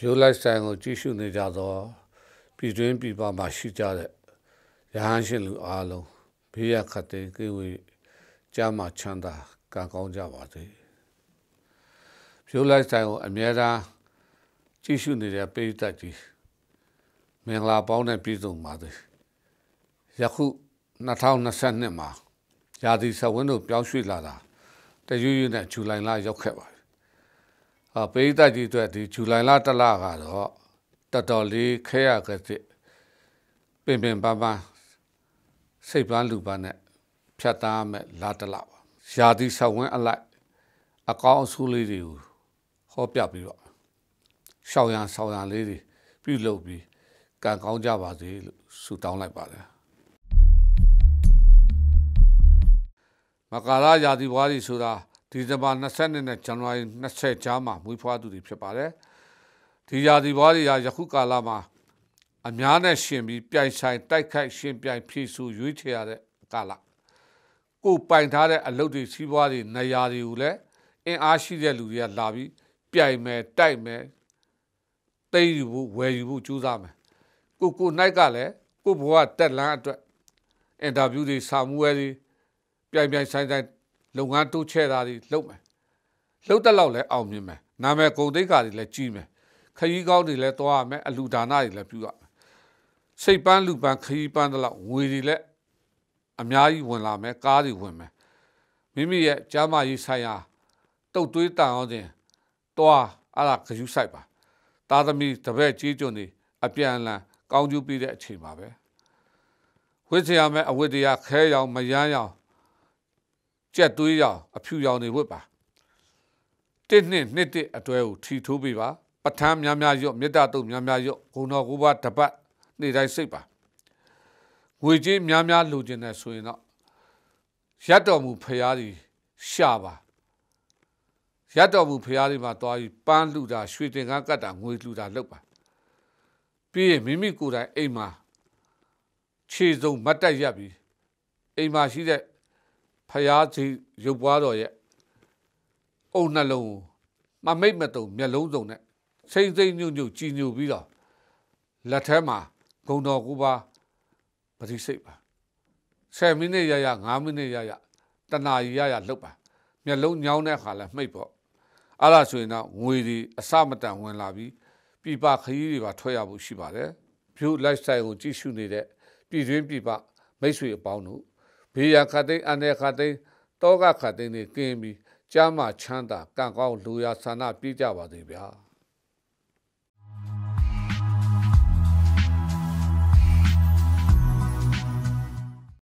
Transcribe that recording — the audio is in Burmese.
ဖြိုးလိုက်ဆိုင်ကိုကြည့်ရှုနေကြသောပြည်တွင်းပြည်ပမှာရှိကြတဲ့ရဟန်းရှင်လူအားလုံးဘေးရခတ်တဲ့ကိဝေကြမှာချမ်းသာကံကောင်းကြပါစေဖြိုးလိုက်ဆိုင်ကိုအမြဲတမ်းကြည့်ရှုနေတဲ့ပိဋကကြီးမင်္ဂလာပေါင်းနဲ့ပြည့်စုံပါစေယခု2022မှာရာသီစဝင်းတို့ပြောင်းရွှေ့လာတာတရွရွနဲ့ဇူလိုင်လရောက်ခဲ့ပါတယ် အပိဋကကြီးအတွက်ဒီဇူလိုင်လတလကတော့တော်တော်လေးခဲရကစစ်ပင်ပင်ပန်းပန်းစိတ်ပန်းလူပန်းနဲ့ဖြတ်သားမဲ့လာတလပါရာသီစဝင်းအလိုက်အကောင်းအဆိုးလေးတွေကိုဟောပြပြီးတော့ရှောင်းရန်ဆောင်းရန်လေးတွေပြုလုပ်ပြီးကံကောင်းကြပါစေလို့ဆုတောင်းလိုက်ပါတယ်မကာလာရာသီဘွားကြီးဆိုတာ ဒီဇင်ဘာ20နဲ့ဇန်နဝါရီ20ကြားမှာမွေးဖွားသူတွေဖြစ်ပါတယ်ဒီရာသီဘွားတွေကယခုကာလမှာအများနဲ့ရှင်ပြီးပြိုင်ဆိုင်တိုက်ခိုက်ရှင်ပြိုင်ဖြည့်ဆူရွေးချယ်ရတဲ့ကာလကိုပိုင်ထားတဲ့အလုပ်တွေစီးပွားတွေနေရာတွေကိုလည်းအင်အားရှိတဲ့လူတွေကလာပြီးပြိုင်မယ်တိုက်မယ်သိယူဖို့ဝယ်ယူဖို့ကြိုးစားမယ်ကိုကိုနိုင်ကလည်းကိုဘဝတက်လန်းအတွက်အင်တာဗျူးတွေစာမှုဝဲတွေပြိုင်ပြိုင်ဆိုင်ဆိုင် လုပ်ငန်းတိုးချဲ့တာတွေလုပ်မယ်လှုပ်တက်လောက်လည်းအောင်မြင်မယ်နာမည်ဂုံတိတ်ခါတွေလည်းကြီးမယ်ခရီးကောင်းတွေလည်းသွားရမယ်အလူဒါနတွေလည်းပြုရမယ်စိတ်ပန်းလူပန်းခရီးပန်းတဲ့လောက်ငွေတွေလည်းအများကြီးဝင်လာမယ်ကားတွေဝင်မယ်မိမိရဲ့ကျမ်းမာရေးဆိုင်ရာတုတ်သွေးတန်အောင်ခြင်းတွားအဲ့ဒါခယူးဆိုင်ပါသားသမီးတပည့်ကြီးကျွန်းတွေအပြန်အလှန်ကောင်းကျိုးပေးတဲ့အချိန်ပါပဲဝိဇ္ဇာမဲ့အဝိတ္တရားခဲရောင်မယမ်းရောင် ကြက်သွေးရောင်အဖြူရောင်တွေဝတ်ပါတစ်နှစ်နှစ်တစ်အတွဲကိုထီထိုးပေးပါပဋ္ဌာန်းများများရော့မေတ္တာတုတ်များများရော့ဂုဏတော်ကိုပါတပတ်နေ့တိုင်းစိတ်ပါငွေကြေးများများလိုချင်တယ်ဆိုရင်တော့ရက်တော်မူဖရာကြီးရှာပါရက်တော်မူဖရာကြီးမှာတွားပြီးပန်းလှူတာရွှေတင်ကားကတ်တာငွေလှူတာလုပ်ပါပြီးရင်မိမိကိုယ်တိုင်အိမ်မှာခြေစုံမတ်တက်ရက်ပြီးအိမ်မှာရှိတဲ့ ဖျားစီရုပ်ပွားတော်ရဲ့အုံနှလုံးမမိတ်မတုံမျက်လုံးစုံနဲ့စိမ့်စိမ့်ညွတ်ညွတ်ကြည်ညိုပြီးတော့လက်ထဲမှာဂုံတော်ကူပါပတိစိတ်ပါ10မိနစ်ရရ5မိနစ်ရရတနာရီရရလှုပ်ပါမျက်လုံးညောင်းတဲ့အခါလဲမှိတ်ပေါ့အဲ့ဒါဆိုရင်တော့ငွေဒီအစမတန်ဝင်လာပြီးပြပခရီးတွေပါထွက်ရဖို့ရှိပါတယ်ဖြူ lifestyle ကိုကြည့်ရှုနေတဲ့ပြည်တွင်းပြည်ပမိတ်ဆွေအပေါင်းတို့ ဘေးရခတ်သိမ်းအန္တရာယ်ခတ်သိမ်းတောကခတ်သိမ်းတွေကင်းပြီးကြားမှာချမ်းသာကံကောင်းလူရဆန္ဒပြကြပါသေးဗျာ